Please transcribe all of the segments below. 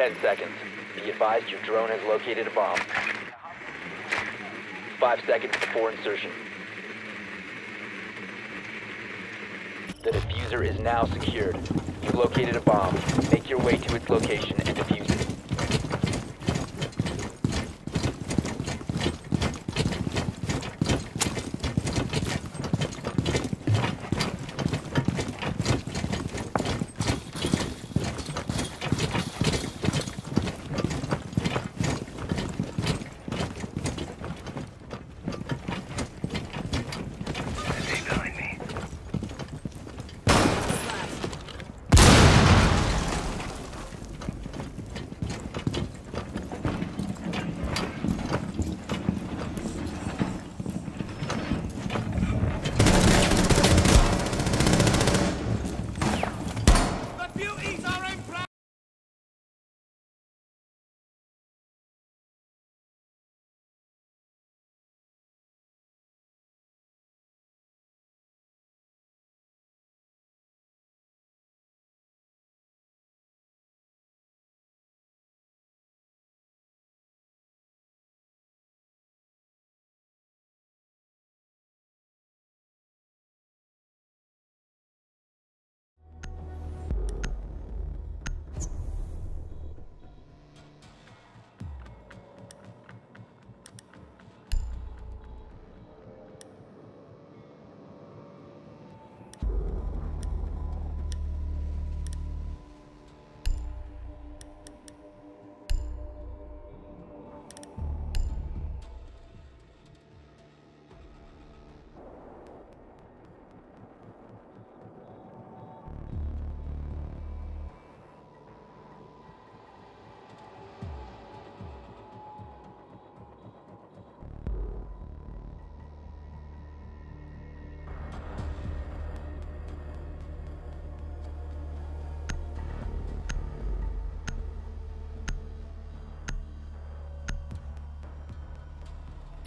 10 seconds. Be advised your drone has located a bomb. 5 seconds before insertion. The defuser is now secured. You've located a bomb. Make your way to its location and defuse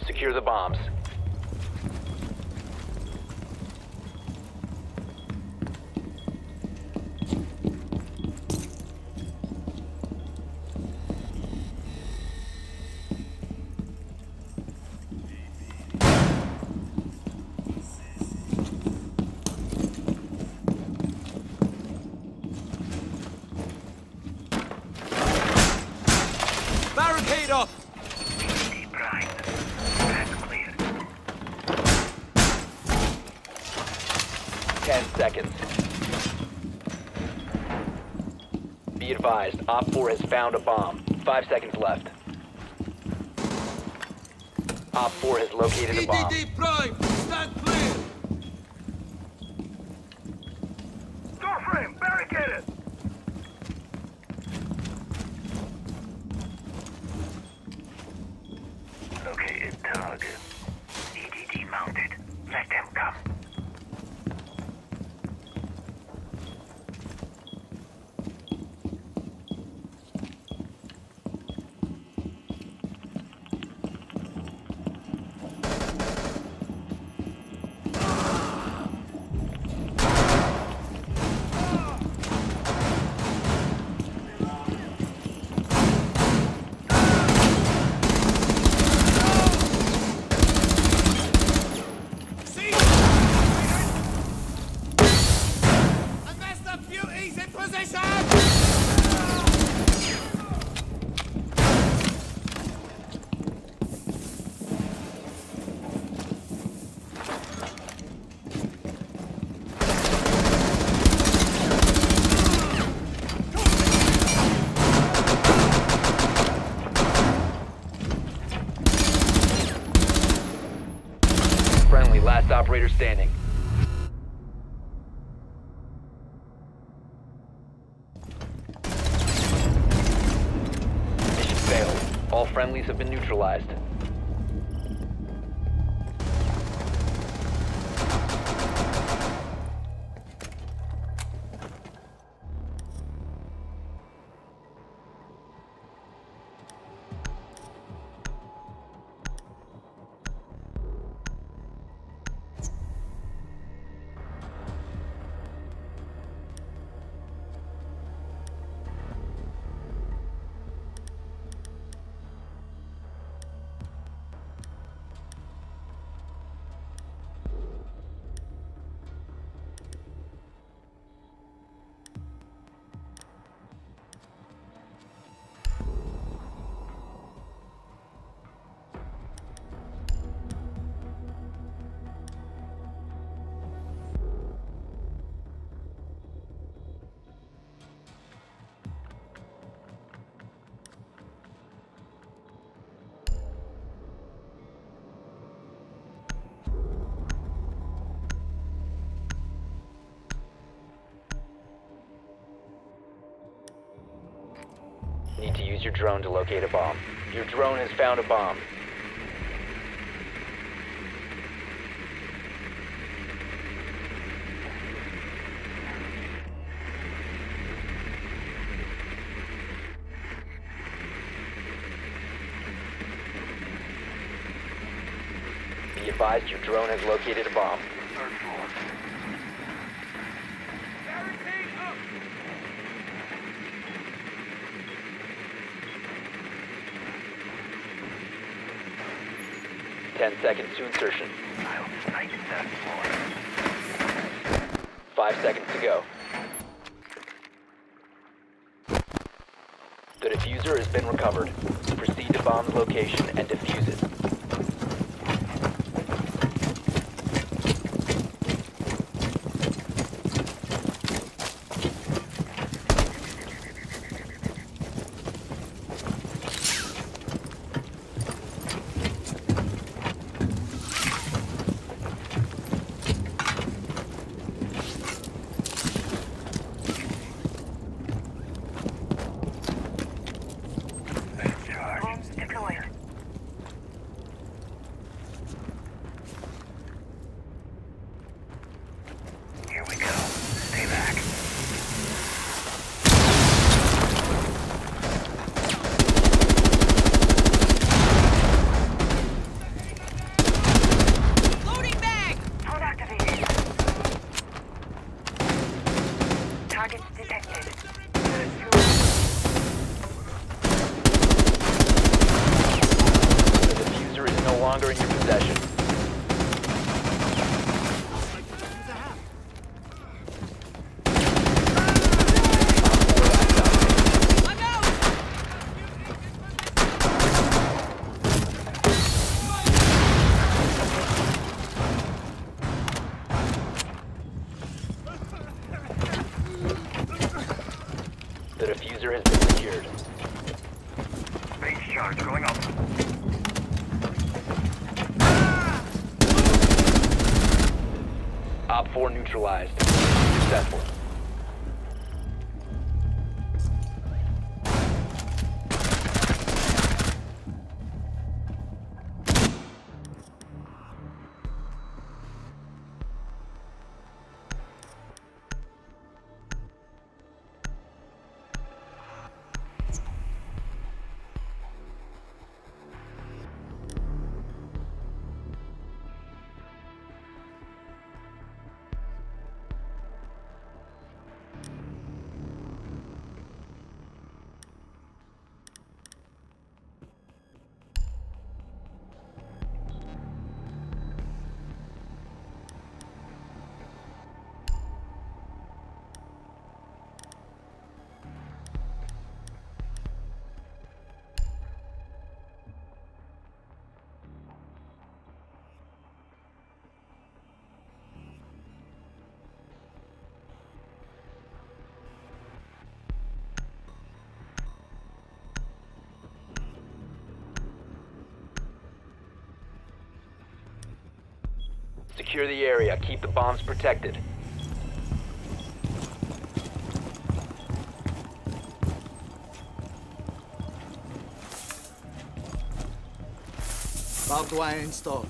Secure the bombs. 10 seconds. Be advised, Op 4 has found a bomb. 5 seconds left. Op 4 has located a bomb. operator standing. Mission failed. All friendlies have been neutralized. Need to use your drone to locate a bomb. Your drone has found a bomb. Be advised your drone has located a bomb. 10 seconds to insertion. Five seconds to go. The defuser has been recovered. Proceed to bomb location and defuse it. 4 neutralized. Successful. Secure the area. Keep the bombs protected. Barbed wire installed.